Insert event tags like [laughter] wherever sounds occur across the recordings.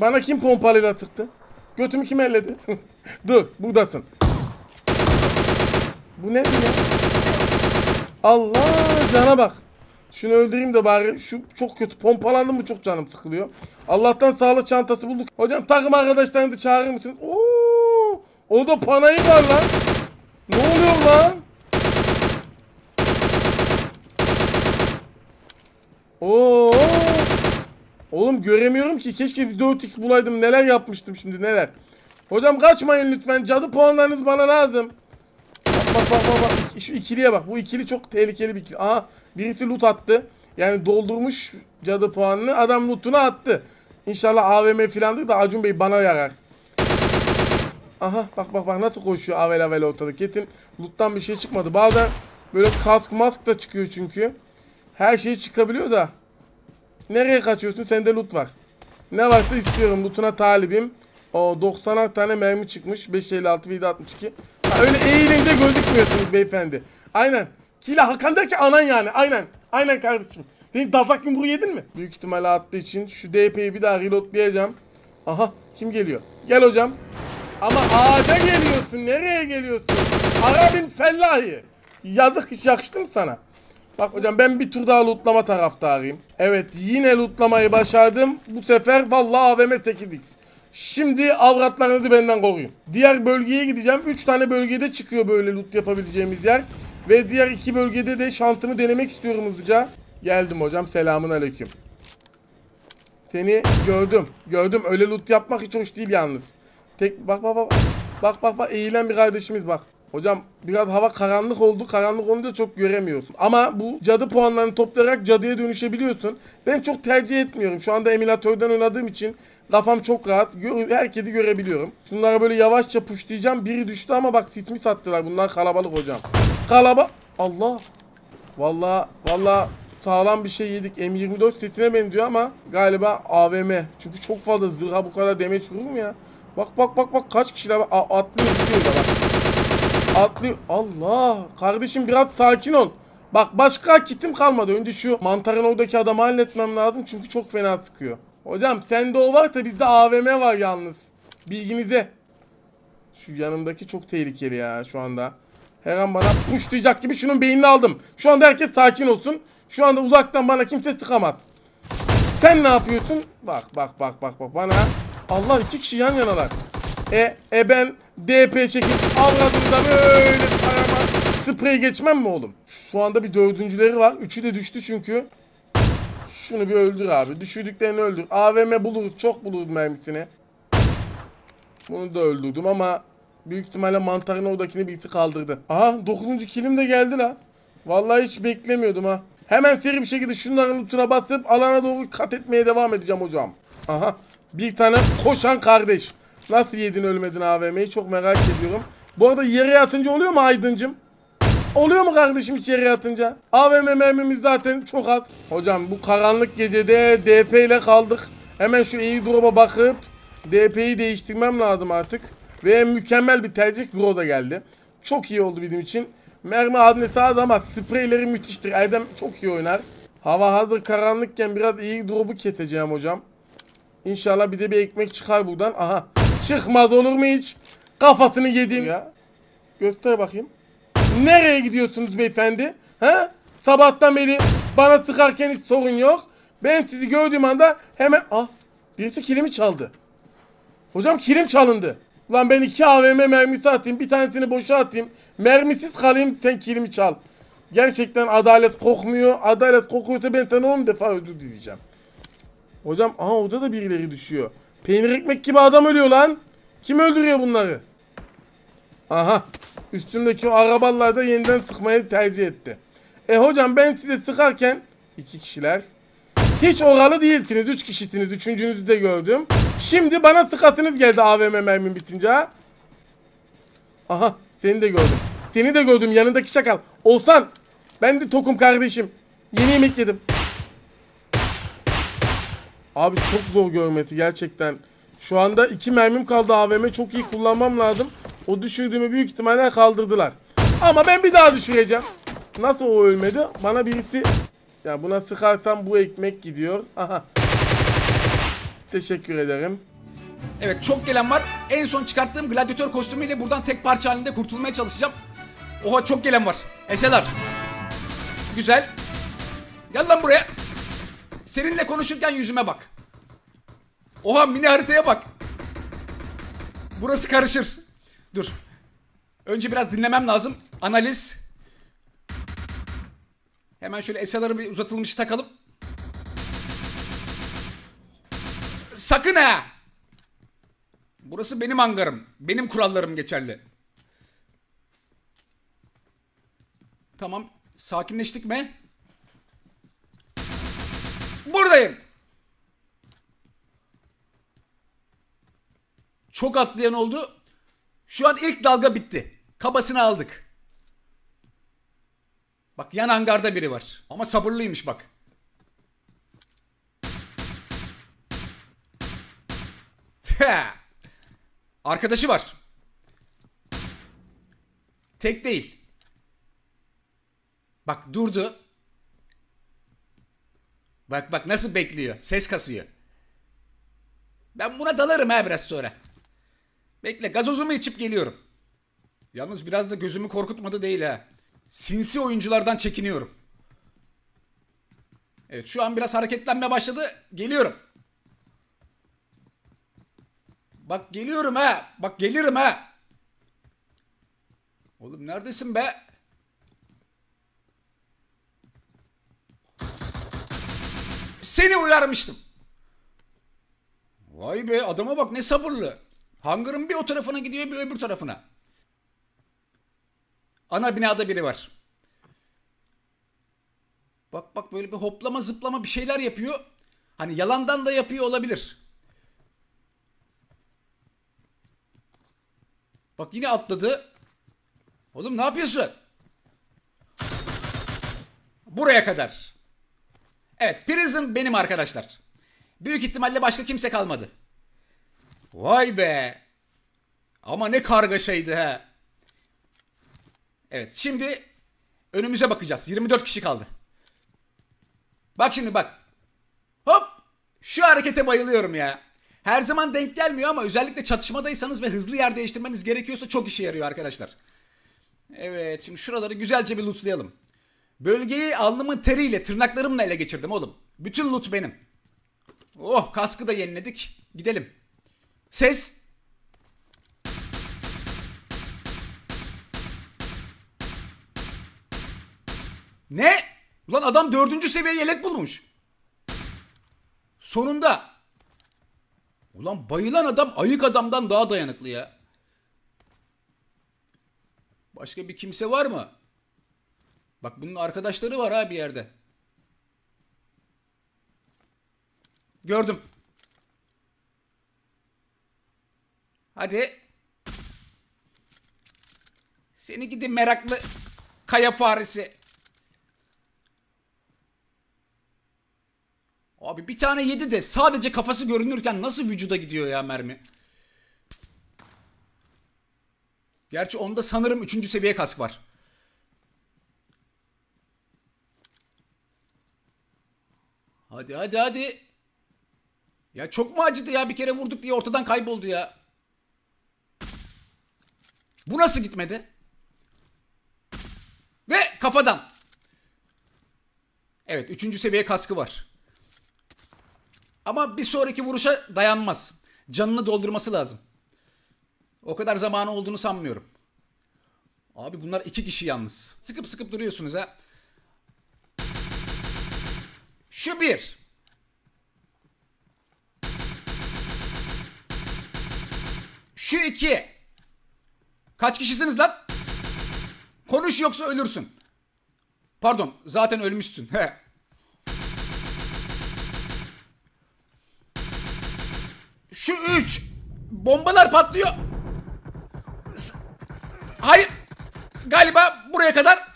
Bana kim pompalıyla tıktı? Götümü kim elledi? [laughs] Dur buradasın. Bu ne ya? Allah cana bak. Şunu öldüreyim de bari. Şu çok kötü. Pompalandım mı çok canım sıkılıyor. Allah'tan sağlık çantası bulduk. Hocam takım arkadaşlarını da çağırır mısın? Oo! O da panayı var lan. Ne oluyor lan? Oo! Oğlum göremiyorum ki. Keşke bir 4x bulaydım. Neler yapmıştım şimdi neler. Hocam kaçmayın lütfen. Cadı puanlarınız bana lazım. Bak bak bak bak. bak. Şu ikiliye bak. Bu ikili çok tehlikeli bir ikili. Aha birisi loot attı. Yani doldurmuş cadı puanını. Adam lootunu attı. İnşallah AVM filandır da Acun Bey bana yarar. Aha bak bak bak nasıl koşuyor avel avel ortada. Ketin loot'tan bir şey çıkmadı. Bazen böyle kask mask da çıkıyor çünkü. Her şey çıkabiliyor da. Nereye kaçıyorsun? Sende loot var. Ne varsa istiyorum. Loot'una talibim. O 90'ar tane mermi çıkmış. 556 7 62. Ha, öyle eğilince gözükmüyorsunuz beyefendi. Aynen. Kila Hakan ki anan yani. Aynen. Aynen kardeşim. Senin dazlak yumruğu yedin mi? Büyük ihtimalle attığı için şu DP'yi bir daha reloadlayacağım. Aha kim geliyor? Gel hocam. Ama ağaca geliyorsun. Nereye geliyorsun? Arabin fellahi. Yadık hiç yakıştı mı sana? Bak hocam ben bir tur daha lootlama taraftarıyım. Evet yine lootlamayı başardım. Bu sefer vallahi AVM 8x. Şimdi avratlarınızı benden koruyun. Diğer bölgeye gideceğim. 3 tane bölgede çıkıyor böyle loot yapabileceğimiz yer. Ve diğer iki bölgede de şansımı denemek istiyorum hızlıca. Geldim hocam selamun aleyküm. Seni gördüm. Gördüm. Öyle loot yapmak hiç hoş değil yalnız. Tek bak bak bak. Bak bak bak eğilen bir kardeşimiz bak. Hocam biraz hava karanlık oldu. Karanlık olunca çok göremiyorsun. Ama bu cadı puanlarını toplayarak cadıya dönüşebiliyorsun. Ben çok tercih etmiyorum. Şu anda emülatörden oynadığım için kafam çok rahat. Gör, herkesi görebiliyorum. Şunlara böyle yavaşça pushlayacağım. Biri düştü ama bak sitmi sattılar. Bunlar kalabalık hocam. Kalaba... Allah. Vallahi vallahi sağlam bir şey yedik. M24 setine benziyor ama galiba AVM. Çünkü çok fazla zırha bu kadar demeç vurur mu ya? Bak bak bak bak kaç kişiler atlıyor da bak. Atlıyor. Allah. Kardeşim biraz sakin ol. Bak başka kitim kalmadı. Önce şu mantarın oradaki adamı halletmem lazım. Çünkü çok fena sıkıyor. Hocam sende o varsa bizde AVM var yalnız. Bilginize. Şu yanımdaki çok tehlikeli ya şu anda. Her an bana puşlayacak gibi şunun beynini aldım. Şu anda herkes sakin olsun. Şu anda uzaktan bana kimse sıkamaz. Sen ne yapıyorsun? Bak bak bak bak bak bana. Allah iki kişi yan yanalar. E, e ben DP çekip avradımda böyle tarama sprey geçmem mi oğlum? Şu anda bir dördüncüleri var. Üçü de düştü çünkü. Şunu bir öldür abi. Düşürdüklerini öldür. AVM buluruz. Çok buluruz mermisini. Bunu da öldürdüm ama büyük ihtimalle mantarın oradakini birisi kaldırdı. Aha 9. kilim de geldi la. Vallahi hiç beklemiyordum ha. Hemen seri bir şekilde şunların lootuna basıp alana doğru kat etmeye devam edeceğim hocam. Aha bir tane koşan kardeş. Nasıl yedin ölmedin AVM'yi çok merak ediyorum. Bu arada yere yatınca oluyor mu Aydıncım? Oluyor mu kardeşim hiç yere yatınca? AVM mermimiz zaten çok az. Hocam bu karanlık gecede DP ile kaldık. Hemen şu airdrop'a bakıp DP'yi değiştirmem lazım artık. Ve mükemmel bir tercih Groda geldi. Çok iyi oldu bizim için. Mermi adresi az ama spreyleri müthiştir. Erdem çok iyi oynar. Hava hazır karanlıkken biraz iyi drop'u keseceğim hocam. İnşallah bir de bir ekmek çıkar buradan. Aha. Çıkmaz olur mu hiç? Kafasını yedim ya. Göster bakayım. Nereye gidiyorsunuz beyefendi? Ha? Sabahtan beri bana sıkarken hiç sorun yok. Ben sizi gördüğüm anda hemen... Ah birisi kilimi çaldı. Hocam kilim çalındı. Ulan ben iki AVM mermisi atayım. Bir tanesini boşa atayım. Mermisiz kalayım sen kilimi çal. Gerçekten adalet kokmuyor. Adalet kokuyorsa ben sana 10 defa özür dileyeceğim. Hocam aha orada da birileri düşüyor. Peynir ekmek gibi adam ölüyor lan. Kim öldürüyor bunları? Aha. Üstümdeki o arabalar da yeniden sıkmayı tercih etti. E hocam ben size sıkarken iki kişiler. Hiç oralı değilsiniz. Üç kişisiniz. Üçüncünüzü de gördüm. Şimdi bana sıkasınız geldi AVM mermim bitince ha. Aha seni de gördüm. Seni de gördüm yanındaki çakal. Olsan ben de tokum kardeşim. Yeni yemek yedim. Abi çok zor görmesi gerçekten. Şu anda iki mermim kaldı AVM çok iyi kullanmam lazım. O düşürdüğümü büyük ihtimalle kaldırdılar. Ama ben bir daha düşüreceğim. Nasıl o ölmedi? Bana birisi... Ya buna sıkarsam bu ekmek gidiyor. Aha. Teşekkür ederim. Evet çok gelen var. En son çıkarttığım gladyatör kostümüyle buradan tek parça halinde kurtulmaya çalışacağım. Oha çok gelen var. Eseler. Güzel. Gel lan buraya. Seninle konuşurken yüzüme bak. Oha mini haritaya bak. Burası karışır. Dur. Önce biraz dinlemem lazım. Analiz. Hemen şöyle eserleri bir uzatılmış takalım. Sakın ha! Burası benim hangarım. Benim kurallarım geçerli. Tamam. Sakinleştik mi? Buradayım. Çok atlayan oldu. Şu an ilk dalga bitti. Kabasını aldık. Bak yan hangarda biri var. Ama sabırlıymış bak. Arkadaşı var. Tek değil. Bak durdu. Bak bak nasıl bekliyor. Ses kasıyor. Ben buna dalarım ha biraz sonra. Bekle gazozumu içip geliyorum. Yalnız biraz da gözümü korkutmadı değil ha. Sinsi oyunculardan çekiniyorum. Evet şu an biraz hareketlenme başladı. Geliyorum. Bak geliyorum ha. Bak gelirim ha. Oğlum neredesin be? Seni uyarmıştım. Vay be adama bak ne sabırlı. Hangarın bir o tarafına gidiyor bir öbür tarafına. Ana binada biri var. Bak bak böyle bir hoplama zıplama bir şeyler yapıyor. Hani yalandan da yapıyor olabilir. Bak yine atladı. Oğlum ne yapıyorsun? Buraya kadar. Evet Prison benim arkadaşlar. Büyük ihtimalle başka kimse kalmadı. Vay be. Ama ne kargaşaydı ha. Evet şimdi önümüze bakacağız. 24 kişi kaldı. Bak şimdi bak. Hop. Şu harekete bayılıyorum ya. Her zaman denk gelmiyor ama özellikle çatışmadaysanız ve hızlı yer değiştirmeniz gerekiyorsa çok işe yarıyor arkadaşlar. Evet şimdi şuraları güzelce bir lootlayalım. Bölgeyi alnımın teriyle tırnaklarımla ele geçirdim oğlum. Bütün loot benim. Oh kaskı da yeniledik. Gidelim. Ses. Ne? Ulan adam dördüncü seviye yelek bulmuş. Sonunda. Ulan bayılan adam ayık adamdan daha dayanıklı ya. Başka bir kimse var mı? Bak bunun arkadaşları var ha bir yerde. Gördüm. Hadi. Seni gidi meraklı kaya faresi. Abi bir tane yedi de sadece kafası görünürken nasıl vücuda gidiyor ya mermi? Gerçi onda sanırım üçüncü seviye kask var. Hadi hadi hadi. Ya çok mu acıdı ya bir kere vurduk diye ortadan kayboldu ya. Bu nasıl gitmedi? Ve kafadan. Evet üçüncü seviye kaskı var. Ama bir sonraki vuruşa dayanmaz. Canını doldurması lazım. O kadar zamanı olduğunu sanmıyorum. Abi bunlar iki kişi yalnız. Sıkıp sıkıp duruyorsunuz ha. Şu bir. Şu iki. Kaç kişisiniz lan? Konuş yoksa ölürsün. Pardon zaten ölmüşsün. He. Şu üç. Bombalar patlıyor. S- Hayır. Galiba buraya kadar.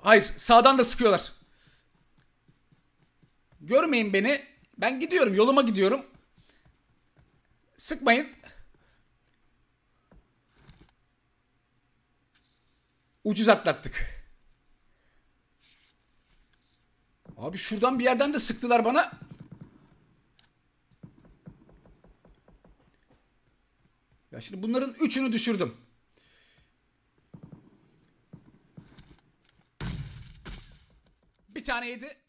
Hayır sağdan da sıkıyorlar. Görmeyin beni. Ben gidiyorum. Yoluma gidiyorum. Sıkmayın. Ucuz atlattık. Abi şuradan bir yerden de sıktılar bana. Ya şimdi bunların üçünü düşürdüm. Bir taneydi.